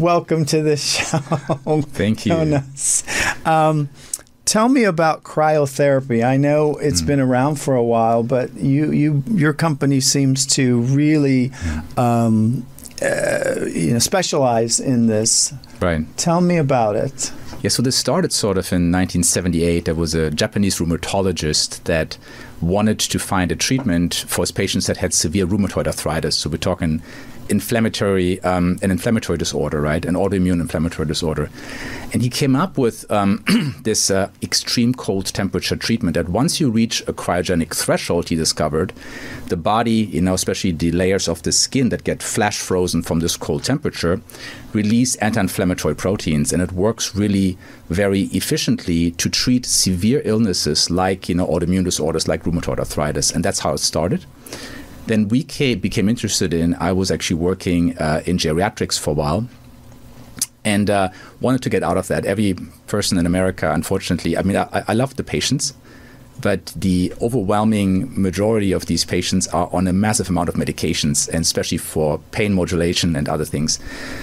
welcome to the show. Thank you. Jonas. Um, tell me about cryotherapy. I know it's Mm. been around for a while, but you, you your company seems to really Mm. um, uh, you know specialize in this. Right. Tell me about it. Yeah, so this started sort of in 1978. There was a Japanese rheumatologist that wanted to find a treatment for his patients that had severe rheumatoid arthritis. So we're talking inflammatory, um, an inflammatory disorder, right? An autoimmune inflammatory disorder. And he came up with um, this uh, extreme cold temperature treatment that once you reach a cryogenic threshold, he discovered, the body, you know, especially the layers of the skin that get flash frozen from this cold temperature, release anti-inflammatory proteins, and it works really very efficiently to treat severe illnesses like, you know, autoimmune disorders like rheumatoid arthritis. And that's how it started then we came, became interested in. I was actually working uh, in geriatrics for a while, and uh, wanted to get out of that. Every person in America, unfortunately, I mean, I, I love the patients, but the overwhelming majority of these patients are on a massive amount of medications, and especially for pain modulation and other things.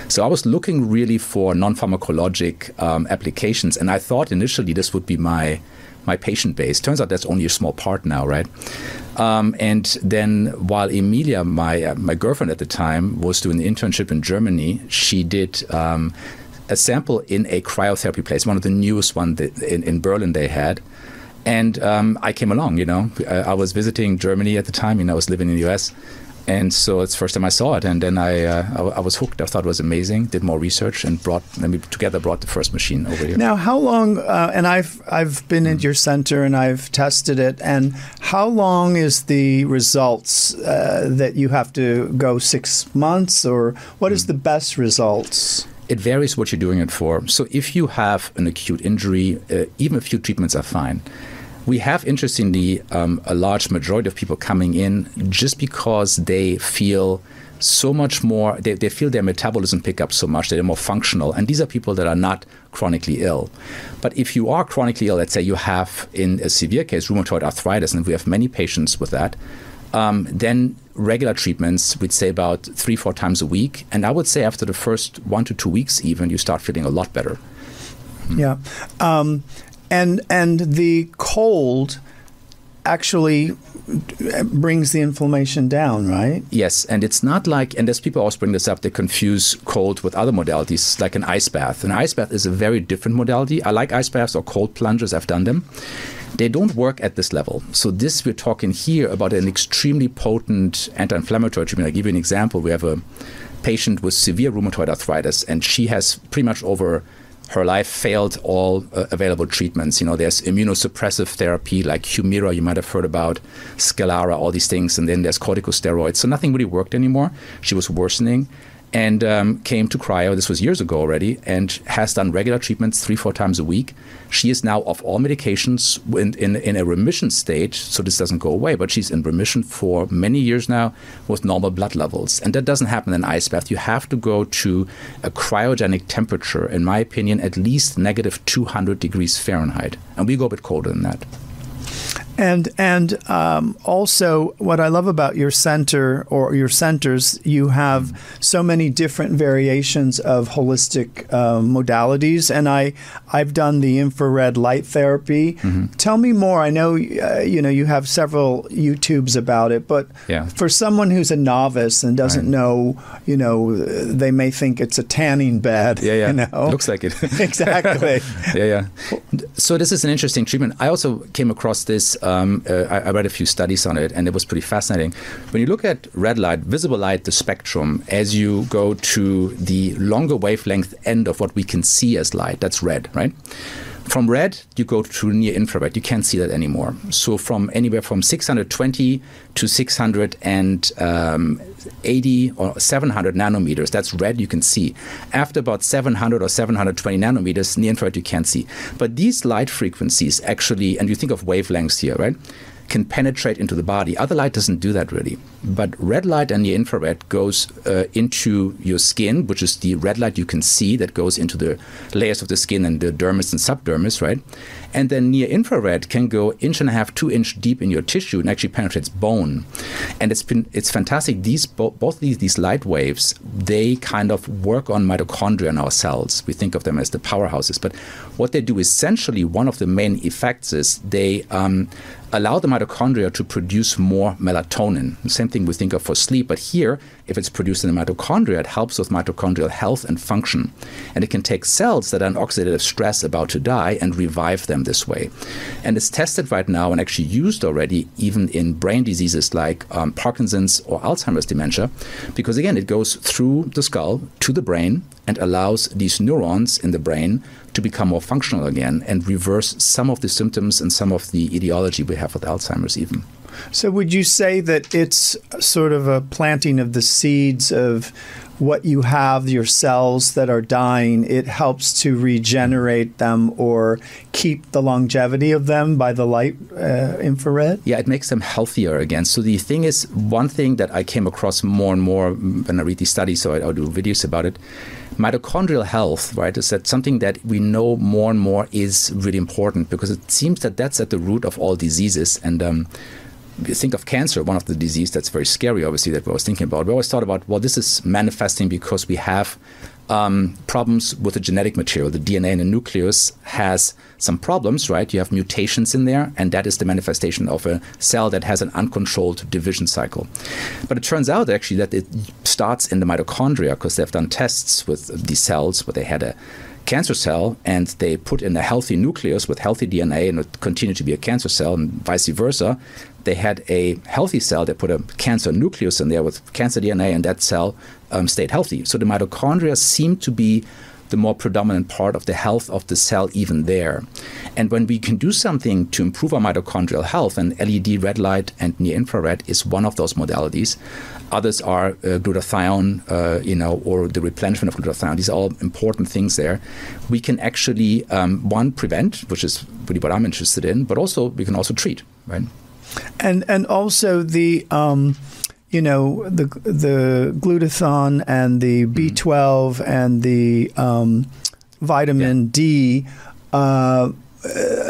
So I was looking really for non-pharmacologic um, applications, and I thought initially this would be my my patient base. Turns out that's only a small part now, right? Um, and then while Emilia, my uh, my girlfriend at the time, was doing an internship in Germany, she did. Um, a sample in a cryotherapy place, one of the newest one that in, in Berlin they had, and um, I came along. You know, I, I was visiting Germany at the time. You know, I was living in the U.S. And so it's the first time I saw it, and then I, uh, I, I was hooked. I thought it was amazing. Did more research and brought, then we together brought the first machine over here. Now, how long? Uh, and I've I've been Mm. at your center and I've tested it. And how long is the results uh, that you have to go six months, or what Mm. is the best results? it varies what you're doing it for. So if you have an acute injury, uh, even a few treatments are fine. We have, interestingly, um, a large majority of people coming in just because they feel so much more, they, they feel their metabolism pick up so much, they're more functional. And these are people that are not chronically ill. But if you are chronically ill, let's say you have, in a severe case, rheumatoid arthritis, and we have many patients with that, um, then regular treatments, we'd say about three, four times a week. And I would say after the first one to two weeks, even, you start feeling a lot better. Yeah, um, and and the cold actually brings the inflammation down, right? Yes, and it's not like, and as people always bring this up, they confuse cold with other modalities, like an ice bath. An ice bath is a very different modality. I like ice baths or cold plunges, I've done them. They don't work at this level. So, this we're talking here about an extremely potent anti inflammatory treatment. I'll give you an example. We have a patient with severe rheumatoid arthritis, and she has pretty much over her life failed all uh, available treatments. You know, there's immunosuppressive therapy like Humira, you might have heard about, Stelara, all these things, and then there's corticosteroids. So nothing really worked anymore. She was worsening and um, came to cryo. This was years ago already, and has done regular treatments three, four times a week. She is now off all medications in, in, in a remission state, so this doesn't go away, but she's in remission for many years now with normal blood levels. And that doesn't happen in ice bath. You have to go to a cryogenic temperature, in my opinion, at least negative 200 degrees Fahrenheit. And we go a bit colder than that. And and um, also, what I love about your center or your centers, you have so many different variations of holistic uh, modalities. And I I've done the infrared light therapy. Tell me more. I know uh, you know you have several YouTubes about it, but Yeah. for someone who's a novice and doesn't Right. know, you know, they may think it's a tanning bed. Yeah, yeah. You know? Looks like it. exactly. yeah, yeah. So this is an interesting treatment. I also came across this. Um, uh, I, I read a few studies on it, and it was pretty fascinating. When you look at red light, visible light, the spectrum, as you go to the longer wavelength end of what we can see as light, that's red, right? From red, you go to near infrared. You can't see that anymore. So from anywhere from 620 to 680 or 700 nanometers, that's red, you can see. After about 700 or 720 nanometers, near infrared, you can't see. But these light frequencies actually, and you think of wavelengths here, right? Can penetrate into the body. Other light doesn't do that really. But red light and the infrared goes uh, into your skin, which is the red light you can see that goes into the layers of the skin and the dermis and subdermis, right? And then near infrared can go inch and a half, two inch deep in your tissue and actually penetrates bone. And it's been it's fantastic. These both these these light waves they kind of work on mitochondria in our cells. We think of them as the powerhouses, but what they do essentially one of the main effects is they um, allow the mitochondria to produce more melatonin. Same thing we think of for sleep, but here, if it's produced in the mitochondria, it helps with mitochondrial health and function. And it can take cells that are in oxidative stress about to die and revive them this way. And it's tested right now and actually used already even in brain diseases like um, Parkinson's or Alzheimer's dementia, because again, it goes through the skull to the brain and allows these neurons in the brain to become more functional again and reverse some of the symptoms and some of the etiology we have with Alzheimer's, even. So, would you say that it's sort of a planting of the seeds of what you have, your cells that are dying? It helps to regenerate them or keep the longevity of them by the light uh, infrared? Yeah, it makes them healthier again. So, the thing is, one thing that I came across more and more when I read these studies, so I, I do videos about it mitochondrial health, right, is that something that we know more and more is really important because it seems that that's at the root of all diseases. And um, think of cancer, one of the diseases that's very scary, obviously, that we was thinking about. We always thought about, well, this is manifesting because we have um, problems with the genetic material. The DNA in the nucleus has some problems, right? You have mutations in there, and that is the manifestation of a cell that has an uncontrolled division cycle. But it turns out actually that it starts in the mitochondria because they've done tests with these cells where they had a cancer cell and they put in a healthy nucleus with healthy DNA and it continued to be a cancer cell and vice versa. They had a healthy cell, they put a cancer nucleus in there with cancer DNA and that cell um, stayed healthy. So the mitochondria seem to be the more predominant part of the health of the cell even there. And when we can do something to improve our mitochondrial health, and LED red light and near infrared is one of those modalities. Others are uh, glutathione, uh, you know, or the replenishment of glutathione. These are all important things there. We can actually um, one prevent, which is really what I'm interested in, but also we can also treat, right? And and also the um, you know the the glutathione and the B twelve mm-hmm. and the um, vitamin yeah. D. Uh,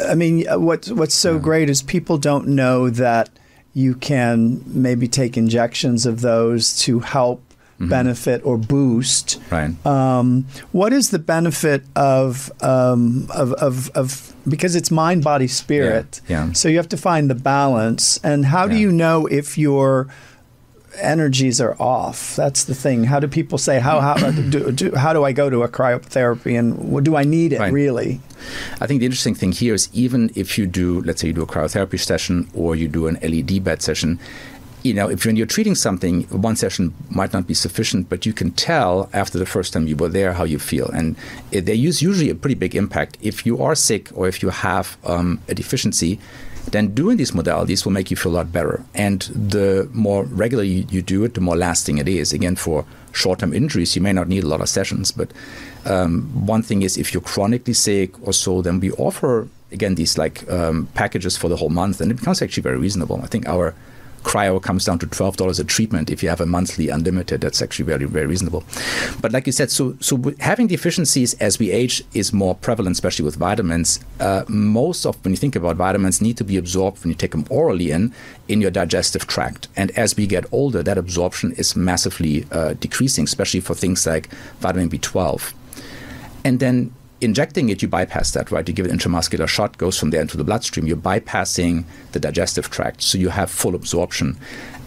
I mean, what's what's so yeah. great is people don't know that you can maybe take injections of those to help mm-hmm. benefit or boost. Right. Um, what is the benefit of, um, of, of, of, because it's mind, body, spirit. Yeah. yeah. So you have to find the balance. And how yeah. do you know if your energies are off? That's the thing. How do people say how how do, do how do I go to a cryotherapy and what, do I need it right. really? I think the interesting thing here is even if you do, let's say you do a cryotherapy session or you do an LED bed session, you know, if when you're treating something, one session might not be sufficient, but you can tell after the first time you were there how you feel. And they use usually a pretty big impact. If you are sick or if you have um, a deficiency, then doing these modalities will make you feel a lot better. And the more regularly you do it, the more lasting it is. Again, for short term injuries, you may not need a lot of sessions. But um, one thing is if you're chronically sick or so, then we offer, again, these like um, packages for the whole month. And it becomes actually very reasonable. I think our cryo comes down to twelve dollars a treatment if you have a monthly unlimited. That's actually very very reasonable. But like you said, so so having deficiencies as we age is more prevalent, especially with vitamins. Uh, most of when you think about vitamins, need to be absorbed when you take them orally in in your digestive tract. And as we get older, that absorption is massively uh, decreasing, especially for things like vitamin B12. And then injecting it, you bypass that, right? You give an intramuscular shot, goes from there into the bloodstream. You're bypassing the digestive tract, so you have full absorption.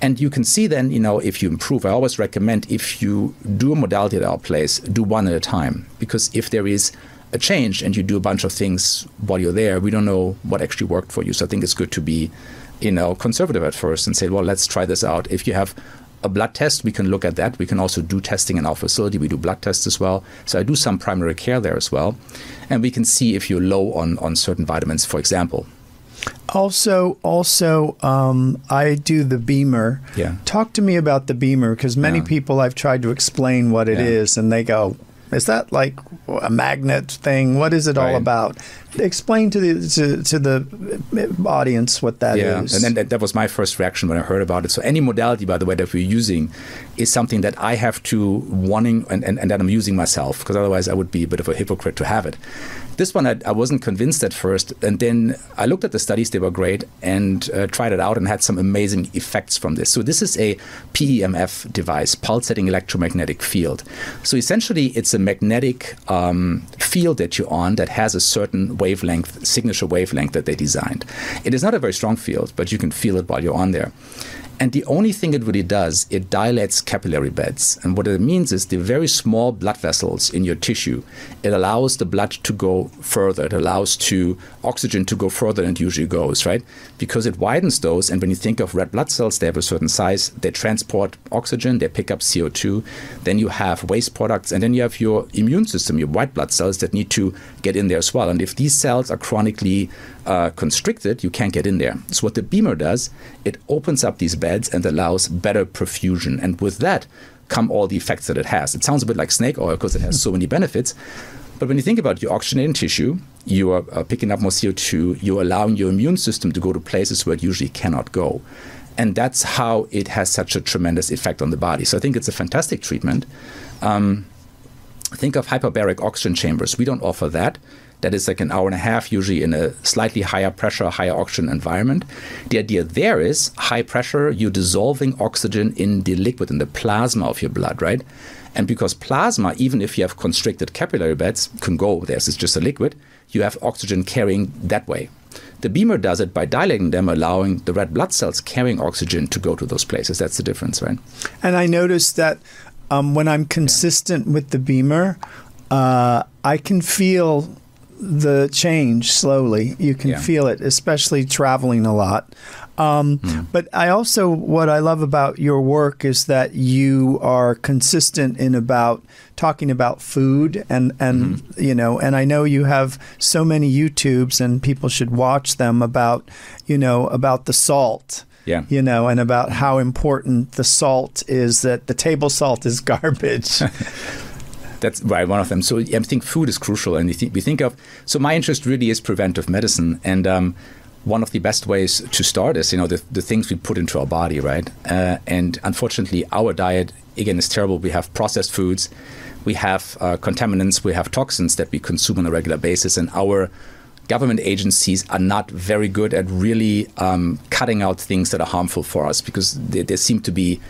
And you can see then, you know, if you improve. I always recommend if you do a modality at our place, do one at a time, because if there is a change and you do a bunch of things while you're there, we don't know what actually worked for you. So I think it's good to be, you know, conservative at first and say, well, let's try this out. If you have a blood test, we can look at that. We can also do testing in our facility. We do blood tests as well. So I do some primary care there as well. And we can see if you're low on, on certain vitamins, for example. Also, also, um, I do the BEMER. Yeah. Talk to me about the BEMER because many yeah. people I've tried to explain what it yeah. is, and they go, Is that like a magnet thing? What is it all about? Explain to the to, to the audience what that is. yeah, and then that, that was my first reaction when I heard about it. So any modality, by the way, that we're using is something that I have to wanting and, and, and that I'm using myself because otherwise I would be a bit of a hypocrite to have it. This one I, I wasn't convinced at first, and then I looked at the studies; they were great, and uh, tried it out and had some amazing effects from this. So this is a PEMF device, pulsating electromagnetic field. So essentially, it's a magnetic um, field that you're on that has a certain wavelength, signature wavelength that they designed. It is not a very strong field, but you can feel it while you're on there. And the only thing it really does, it dilates capillary beds. And what it means is the very small blood vessels in your tissue, it allows the blood to go further. It allows to oxygen to go further than it usually goes, right? Because it widens those. And when you think of red blood cells, they have a certain size. They transport oxygen, they pick up CO2. Then you have waste products. And then you have your immune system, your white blood cells that need to get in there as well. And if these cells are chronically uh, constricted, you can't get in there. So what the BEMER does, it opens up these beds and allows better perfusion. And with that come all the effects that it has. It sounds a bit like snake oil because it has so many benefits. But when you think about it, you're oxygenating tissue, you are uh, picking up more CO2, you're allowing your immune system to go to places where it usually cannot go. And that's how it has such a tremendous effect on the body. So I think it's a fantastic treatment. Um, think of hyperbaric oxygen chambers. We don't offer that. That is like an hour and a half, usually in a slightly higher pressure, higher oxygen environment. The idea there is high pressure, you're dissolving oxygen in the liquid, in the plasma of your blood, right? And because plasma, even if you have constricted capillary beds, can go there, it's just a liquid, you have oxygen carrying that way. The BEMER does it by dilating them, allowing the red blood cells carrying oxygen to go to those places. That's the difference, right? And I noticed that um, when I'm consistent with the BEMER, uh, I can feel the change slowly. You can Yeah. feel it, especially traveling a lot. Um, But I also, what I love about your work is that you are consistent in about talking about food and and you know, and I know you have so many YouTubes and people should watch them about you know about the salt Yeah. you know, and about how important the salt is. That the table salt is garbage. That's right, one of them. So I think food is crucial, and we think of. So my interest really is preventive medicine, and um, one of the best ways to start is you know the, the things we put into our body, right? Uh, and unfortunately, our diet again is terrible. We have processed foods, we have uh, contaminants, we have toxins that we consume on a regular basis, and our government agencies are not very good at really um, cutting out things that are harmful for us because there, there seem to be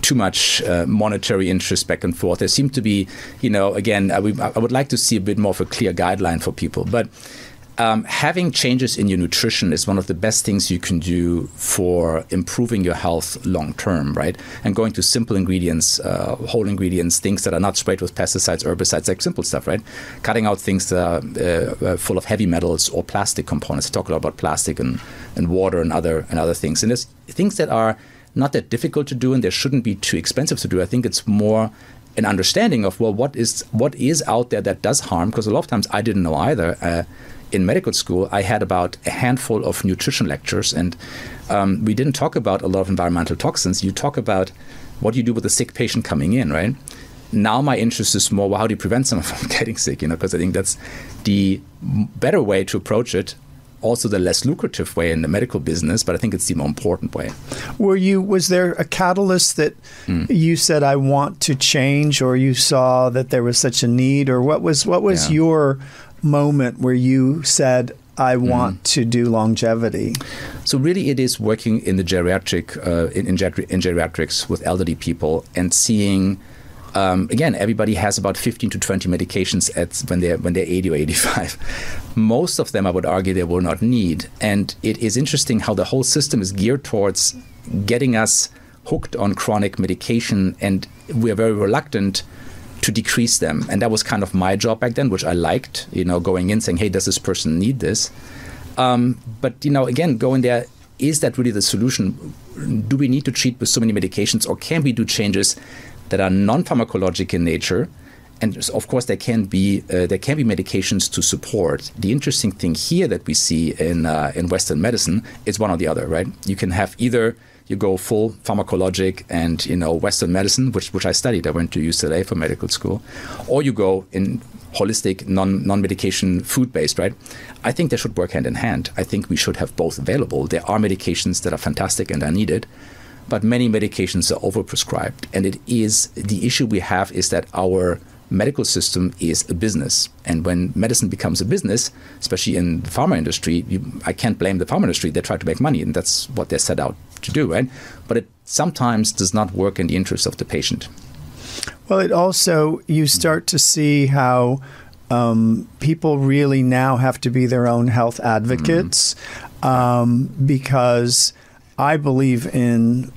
too much uh, monetary interest back and forth. There seem to be, you know, again, I would, I would like to see a bit more of a clear guideline for people. But um, having changes in your nutrition is one of the best things you can do for improving your health long term, right? And going to simple ingredients, uh, whole ingredients, things that are not sprayed with pesticides, herbicides, like simple stuff, right? Cutting out things that are uh, uh, full of heavy metals or plastic components. I talk a lot about plastic and, and water and other and other things. And there's things that are not that difficult to do and they shouldn't be too expensive to do. I think it's more an understanding of well, what is what is out there that does harm? Because a lot of times I didn't know either. Uh, in medical school, I had about a handful of nutrition lectures, and um, we didn't talk about a lot of environmental toxins. You talk about what you do with a sick patient coming in, right? Now my interest is more well, how do you prevent someone from getting sick? You know, because I think that's the better way to approach it. Also, the less lucrative way in the medical business, but I think it's the more important way. Were you? Was there a catalyst that Hmm. you said I want to change, or you saw that there was such a need, or what was what was Yeah. your moment where you said I Hmm. want to do longevity? So really, it is working in the geriatric uh, in, in, geri- in geriatrics with elderly people and seeing. Um, again, everybody has about 15 to 20 medications at when they're when they're 80 or 85. Most of them, I would argue, they will not need. And it is interesting how the whole system is geared towards getting us hooked on chronic medication, and we are very reluctant to decrease them. And that was kind of my job back then, which I liked. You know, going in saying, "Hey, does this person need this?" Um, but you know, again, going there, is that really the solution? Do we need to treat with so many medications, or can we do changes that are non-pharmacologic in nature? And of course, there can be uh, there can be medications to support. The interesting thing here that we see in uh, in Western medicine is one or the other, right? You can have either you go full pharmacologic and you know Western medicine, which which I studied. I went to UCLA for medical school, or you go in holistic, non non medication, food based. Right? I think they should work hand in hand. I think we should have both available. There are medications that are fantastic and are needed, but many medications are overprescribed, and it is the issue we have is that our medical system is a business. And when medicine becomes a business, especially in the pharma industry, you, I can't blame the pharma industry. They try to make money, and that's what they're set out to do, right? But it sometimes does not work in the interest of the patient. Well, it also, you start to see how um, people really now have to be their own health advocates mm-hmm. um, because I believe in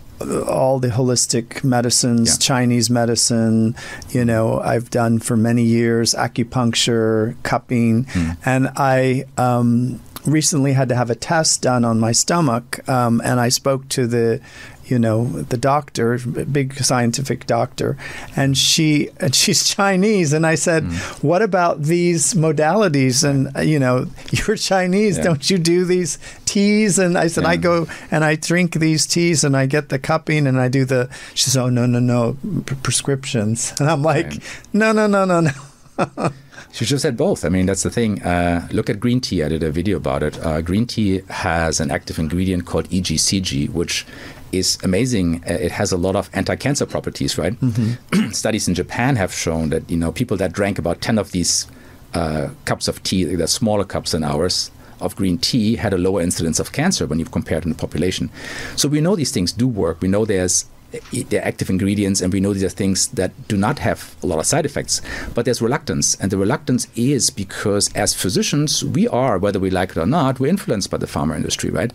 all the holistic medicines, yeah. Chinese medicine, you know, I've done for many years acupuncture, cupping, mm. and I um, recently had to have a test done on my stomach, um, and I spoke to the you know, the doctor, big scientific doctor, and she and she's Chinese. And I said, mm. "What about these modalities?" And uh, you know, you're Chinese, yeah. don't you do these teas? And I said, yeah. "I go and I drink these teas, and I get the cupping, and I do the." She said, "Oh no, no, no, P- prescriptions." And I'm like, right. "No, no, no, no, no." She just said both. I mean, that's the thing. Uh, look at green tea. I did a video about it. Uh, green tea has an active ingredient called EGCG, which is amazing. Uh, it has a lot of anti-cancer properties, right? Mm-hmm. Studies in Japan have shown that you know people that drank about ten of these uh, cups of tea, the smaller cups than ours, of green tea had a lower incidence of cancer when you compare it in the population. So we know these things do work. We know there's they're active ingredients, and we know these are things that do not have a lot of side effects. But there's reluctance, and the reluctance is because as physicians, we are, whether we like it or not, we're influenced by the pharma industry, right?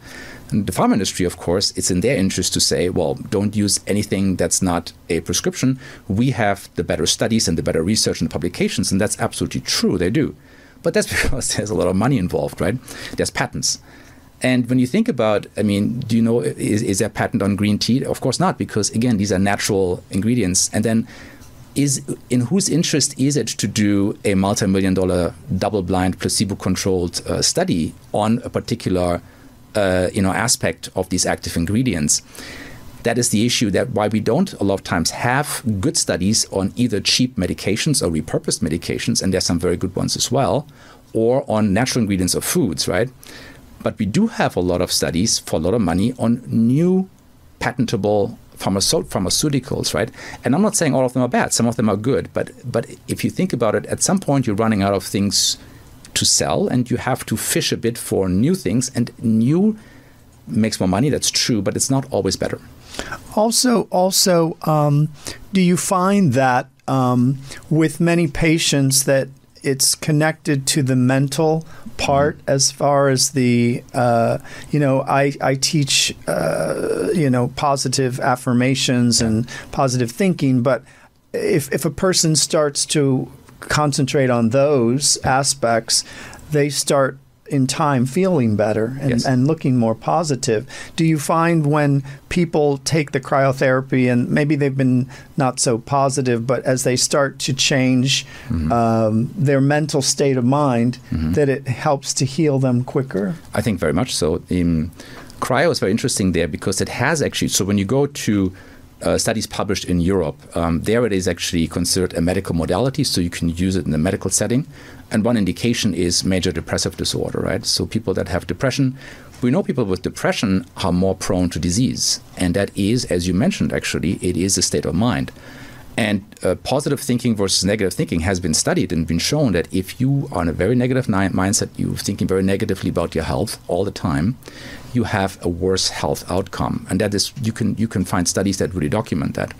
And the pharma industry, of course, it's in their interest to say, well, don't use anything that's not a prescription. We have the better studies and the better research and the publications, and that's absolutely true. They do. But that's because there's a lot of money involved, right? There's patents. And when you think about, I mean, do you know, is, is there a patent on green tea? Of course not, because again, these are natural ingredients. And then is in whose interest is it to do a multi-million dollar double-blind placebo-controlled uh, study on a particular uh, you know aspect of these active ingredients that is the issue that why we don't a lot of times have good studies on either cheap medications or repurposed medications and there's some very good ones as well or on natural ingredients of foods right but we do have a lot of studies for a lot of money on new patentable pharmaceuticals, right? And I'm not saying all of them are bad. Some of them are good. But but if you think about it, at some point you're running out of things to sell, and you have to fish a bit for new things. And new makes more money. That's true, but it's not always better. Also, also, um, do you find that um, with many patients that it's connected to the mental part mm-hmm. as far as the uh, you know I, I teach uh, you know positive affirmations yeah. and positive thinking but if if a person starts to concentrate on those aspects they start in time feeling better and, yes. and looking more positive. Do you find when people take the cryotherapy and maybe they've been not so positive, but as they start to change mm-hmm. um, their mental state of mind, mm-hmm. that it helps to heal them quicker? I think very much so. Um, cryo is very interesting there because it has actually, so when you go to uh, studies published in Europe. Um, there it is actually considered a medical modality, so you can use it in a medical setting. And one indication is major depressive disorder, right? So people that have depression, we know people with depression are more prone to disease. And that is, as you mentioned, actually, it is a state of mind. And uh, positive thinking versus negative thinking has been studied and been shown that if you are in a very negative mindset, you're thinking very negatively about your health all the time, you have a worse health outcome. And that is, you can you can find studies that really document that.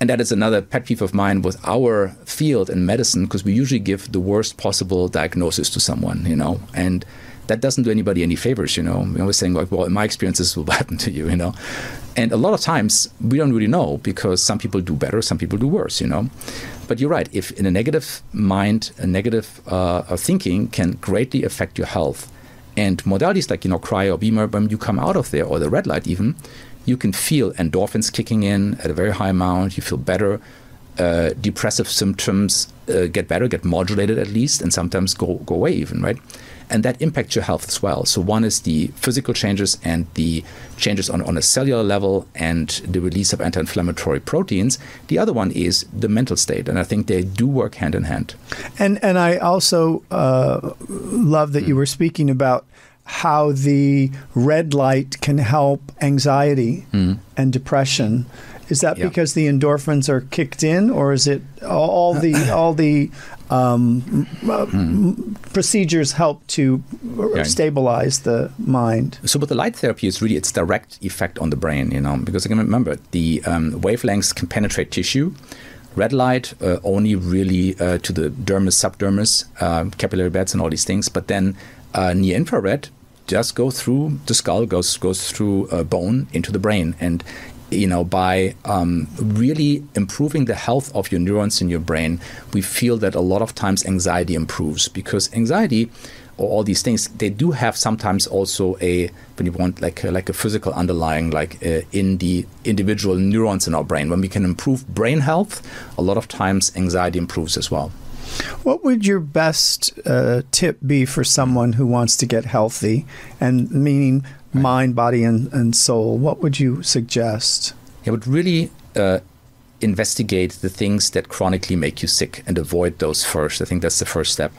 And that is another pet peeve of mine with our field in medicine, because we usually give the worst possible diagnosis to someone, you know, and that doesn't do anybody any favors, you know. We're always saying like, well, in my experience, this will happen to you, you know. And a lot of times we don't really know because some people do better, some people do worse, you know. But you're right. If in a negative mind, a negative uh, thinking can greatly affect your health, and modalities like you know cryo or BEMER, when you come out of there, or the red light even, you can feel endorphins kicking in at a very high amount. You feel better. Uh, depressive symptoms uh, get better, get modulated at least, and sometimes go, go away even, right? And that impacts your health as well. So, one is the physical changes and the changes on, on a cellular level and the release of anti inflammatory proteins. The other one is the mental state. And I think they do work hand in hand. And, and I also uh, love that mm. you were speaking about how the red light can help anxiety mm. and depression. Is that yeah. because the endorphins are kicked in, or is it all the all the um, mm. procedures help to yeah. stabilize the mind? So, with the light therapy, is really its direct effect on the brain. You know, because again, remember the um, wavelengths can penetrate tissue. Red light uh, only really uh, to the dermis, subdermis, uh, capillary beds, and all these things. But then uh, near infrared just go through the skull, goes goes through a bone into the brain, and you know by um, really improving the health of your neurons in your brain, we feel that a lot of times anxiety improves because anxiety or all these things they do have sometimes also a when you want like a, like a physical underlying like uh, in the individual neurons in our brain when we can improve brain health a lot of times anxiety improves as well what would your best uh, tip be for someone who wants to get healthy, and meaning. Mind, body, and, and soul? What would you suggest? I would really uh, investigate the things that chronically make you sick and avoid those first. I think that's the first step.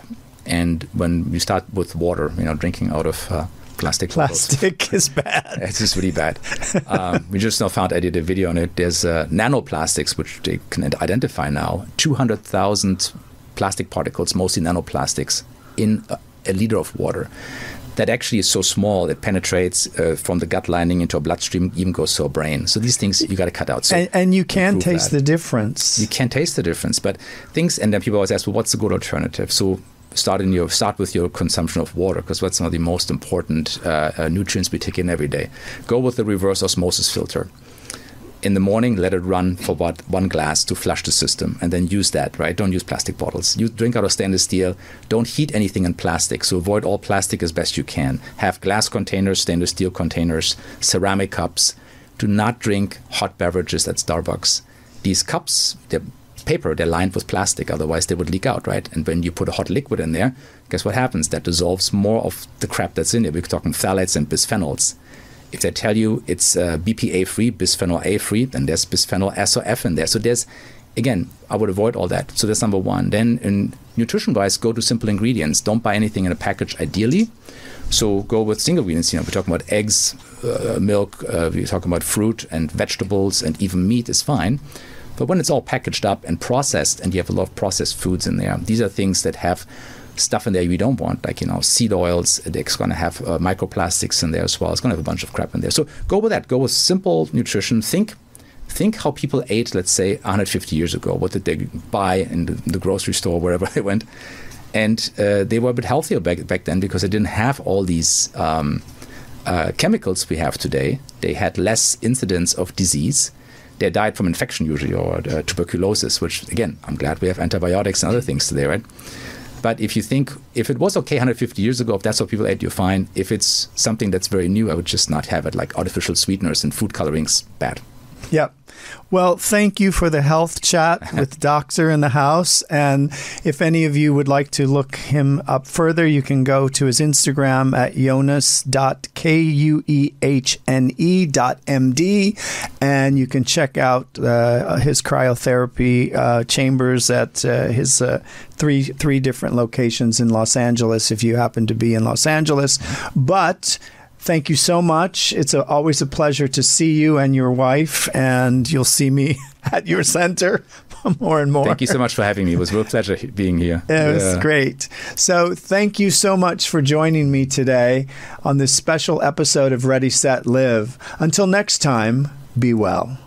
And when you start with water, you know, drinking out of uh, plastic. Plastic is bad. It's just really bad. um, we just now found I did a video on it. There's uh, nanoplastics, which they can identify now. Two hundred thousand plastic particles, mostly nanoplastics, in a, a liter of water that actually is so small it penetrates uh, from the gut lining into a bloodstream, even goes to a brain. So these things you got to cut out. So and, and you can taste that. the difference. You can taste the difference, but things. And then people always ask, well, what's a good alternative? So start in your start with your consumption of water because that's one of the most important uh, uh, nutrients we take in every day. Go with the reverse osmosis filter in the morning, let it run for about one glass to flush the system, and then use that. Right? Don't use plastic bottles. You drink out of stainless steel. Don't heat anything in plastic. So avoid all plastic as best you can. Have glass containers, stainless steel containers, ceramic cups. Do not drink hot beverages at Starbucks. These cups, they're paper, they're lined with plastic. Otherwise, they would leak out. Right? And when you put a hot liquid in there, guess what happens? That dissolves more of the crap that's in there. We're talking phthalates and bisphenols if they tell you it's uh, BPA free, bisphenol A free, then there's bisphenol S or F in there. So there's, again, I would avoid all that. So that's number one. Then, in nutrition wise, go to simple ingredients. Don't buy anything in a package, ideally. So go with single ingredients. You know, we're talking about eggs, uh, milk. Uh, we're talking about fruit and vegetables, and even meat is fine. But when it's all packaged up and processed, and you have a lot of processed foods in there, these are things that have stuff in there we don't want, like you know seed oils. It's going to have uh, microplastics in there as well. It's going to have a bunch of crap in there. So go with that. Go with simple nutrition. Think think how people ate, let's say, 150 years ago. What did they buy in the, the grocery store, wherever they went? And uh, they were a bit healthier back, back then because they didn't have all these um, uh, chemicals we have today. They had less incidence of disease. They died from infection usually or uh, tuberculosis, which, again, I'm glad we have antibiotics and other things today, right? But if you think if it was okay 150 years ago, if that's what people ate, you're fine. If it's something that's very new, I would just not have it. Like artificial sweeteners and food colorings, bad. Yep. Well, thank you for the health chat with Doctor in the house. And if any of you would like to look him up further, you can go to his Instagram at jonas.kuehne.md and you can check out uh, his cryotherapy uh, chambers at uh, his uh, three three different locations in Los Angeles if you happen to be in Los Angeles. But thank you so much. It's a, always a pleasure to see you and your wife, and you'll see me at your center more and more. Thank you so much for having me. It was a real pleasure being here. It was great. So, thank you so much for joining me today on this special episode of Ready, Set, Live. Until next time, be well.